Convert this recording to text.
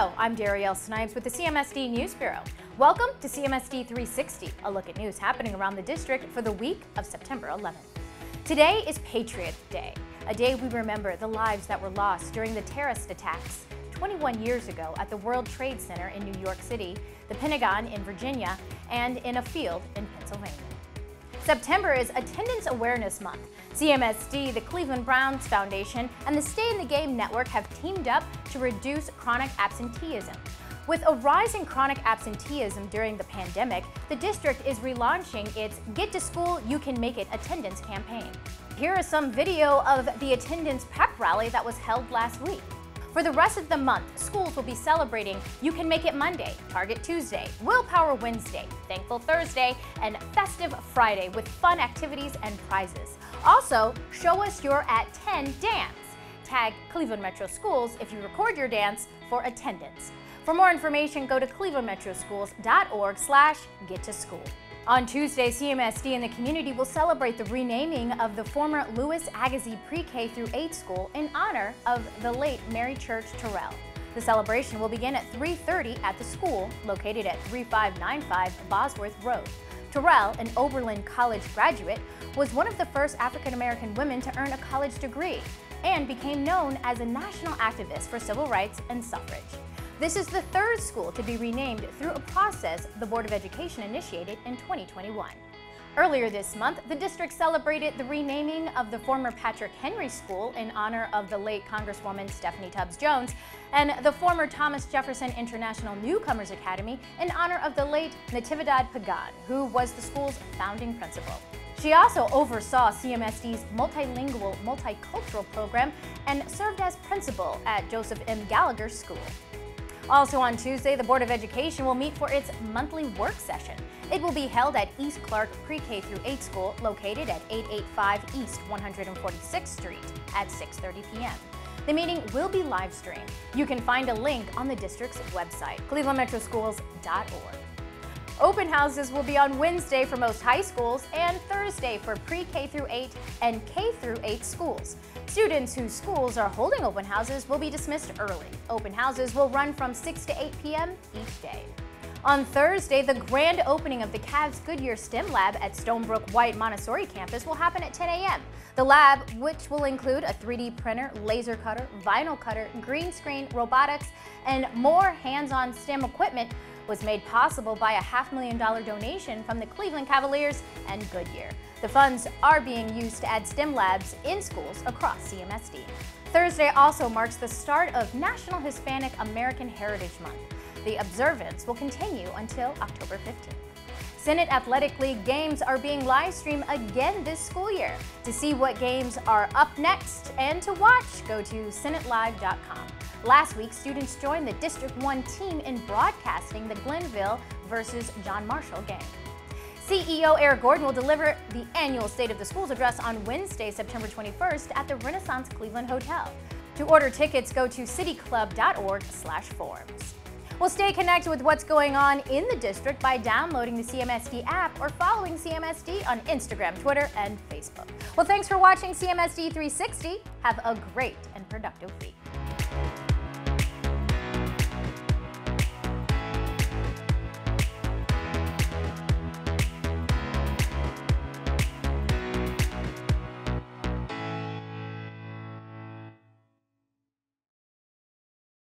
I'm Darielle Snipes with the CMSD News Bureau. Welcome to CMSD 360, a look at news happening around the district for the week of September 11th. Today is Patriot Day, a day we remember the lives that were lost during the terrorist attacks 21 years ago at the World Trade Center in New York City, the Pentagon in Virginia, and in a field in Pennsylvania. September is Attendance Awareness Month. CMSD, the Cleveland Browns Foundation, and the Stay in the Game Network have teamed up to reduce chronic absenteeism. With a rise in chronic absenteeism during the pandemic, the district is relaunching its Get to School, You Can Make It attendance campaign. Here is some video of the attendance pep rally that was held last week. For the rest of the month, schools will be celebrating You Can Make It Monday, Target Tuesday, Willpower Wednesday, Thankful Thursday, and Festive Friday with fun activities and prizes. Also, show us your at 10 dance. Tag Cleveland Metro Schools if you record your dance for attendance. For more information, go to clevelandmetroschools.org slash get to school. On Tuesday, CMSD and the community will celebrate the renaming of the former Louis Agassiz Pre-K through 8 school in honor of the late Mary Church Terrell. The celebration will begin at 3.30 at the school, located at 3595 Bosworth Road. Terrell, an Oberlin College graduate, was one of the first African American women to earn a college degree and became known as a national activist for civil rights and suffrage. This is the third school to be renamed through a process the Board of Education initiated in 2021. Earlier this month, the district celebrated the renaming of the former Patrick Henry School in honor of the late Congresswoman Stephanie Tubbs Jones and the former Thomas Jefferson International Newcomers Academy in honor of the late Natividad Pagan, who was the school's founding principal. She also oversaw CMSD's multilingual, multicultural program and served as principal at Joseph M. Gallagher School. Also on Tuesday, the Board of Education will meet for its monthly work session. It will be held at East Clark Pre-K through 8 school located at 885 East 146th Street at 6.30 p.m. The meeting will be live streamed. You can find a link on the district's website, clevelandmetroschools.org. Open houses will be on Wednesday for most high schools and Thursday for pre-K through 8 and K through 8 schools. Students whose schools are holding open houses will be dismissed early. Open houses will run from 6 to 8 p.m. each day. On Thursday, the grand opening of the Cavs Goodyear STEM Lab at Stonebrook White Montessori campus will happen at 10 a.m. The lab, which will include a 3D printer, laser cutter, vinyl cutter, green screen, robotics, and more hands-on STEM equipment, was made possible by a half million dollar donation from the Cleveland Cavaliers and Goodyear. The funds are being used to add STEM labs in schools across CMSD. Thursday also marks the start of National Hispanic American Heritage Month. The observance will continue until October 15th. Senate Athletic League games are being live streamed again this school year. To see what games are up next and to watch, go to senatelive.com. Last week, students joined the District 1 team in broadcasting the Glenville versus John Marshall game. CEO Eric Gordon will deliver the annual State of the Schools address on Wednesday, September 21st at the Renaissance Cleveland Hotel. To order tickets, go to cityclub.org slash forms. We'll stay connected with what's going on in the district by downloading the CMSD app or following CMSD on Instagram, Twitter, and Facebook. Well, thanks for watching CMSD 360. Have a great and productive week.